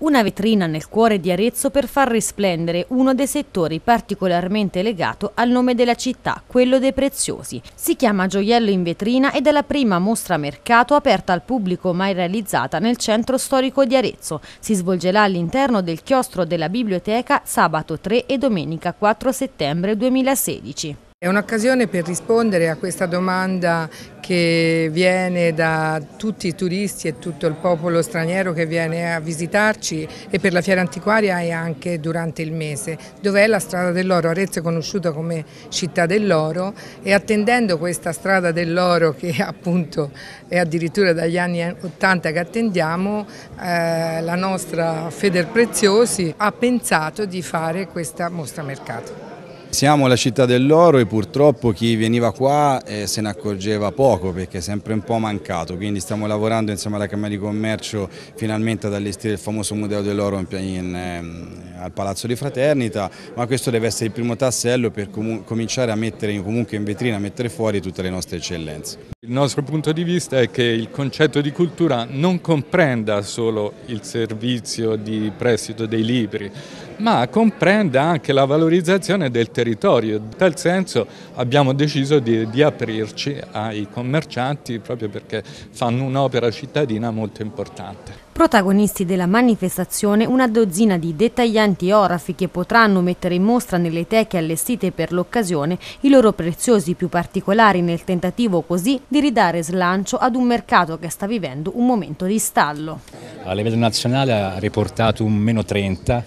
Una vetrina nel cuore di Arezzo per far risplendere uno dei settori particolarmente legato al nome della città, quello dei preziosi. Si chiama Gioiello in vetrina ed è la prima mostra mercato aperta al pubblico mai realizzata nel centro storico di Arezzo. Si svolgerà all'interno del chiostro della biblioteca sabato 3 e domenica 4 settembre 2016. È un'occasione per rispondere a questa domanda che viene da tutti i turisti e tutto il popolo straniero che viene a visitarci e per la fiera antiquaria e anche durante il mese. Dov'è la strada dell'oro? Arezzo è conosciuta come città dell'oro e attendendo questa strada dell'oro che appunto è addirittura dagli anni 80 che attendiamo, eh, la nostra Feder Preziosi ha pensato di fare questa mostra mercato. Siamo la città dell'oro e purtroppo chi veniva qua eh, se ne accorgeva poco perché è sempre un po' mancato, quindi stiamo lavorando insieme alla Camera di Commercio finalmente ad allestire il famoso Museo dell'oro ehm, al Palazzo di Fraternita, ma questo deve essere il primo tassello per cominciare a mettere comunque in vetrina, a mettere fuori tutte le nostre eccellenze. Il nostro punto di vista è che il concetto di cultura non comprenda solo il servizio di prestito dei libri, ma comprenda anche la valorizzazione del territorio. In tal senso abbiamo deciso di, di aprirci ai commercianti proprio perché fanno un'opera cittadina molto importante. Protagonisti della manifestazione una dozzina di dettaglianti orafi che potranno mettere in mostra nelle teche allestite per l'occasione i loro preziosi più particolari nel tentativo così di ridare slancio ad un mercato che sta vivendo un momento di stallo. A livello nazionale ha riportato un meno 30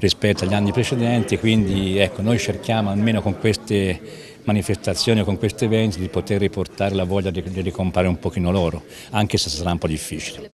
rispetto agli anni precedenti, quindi ecco, noi cerchiamo almeno con queste manifestazioni, con questi eventi, di poter riportare la voglia di, di ricomprare un pochino loro, anche se sarà un po' difficile.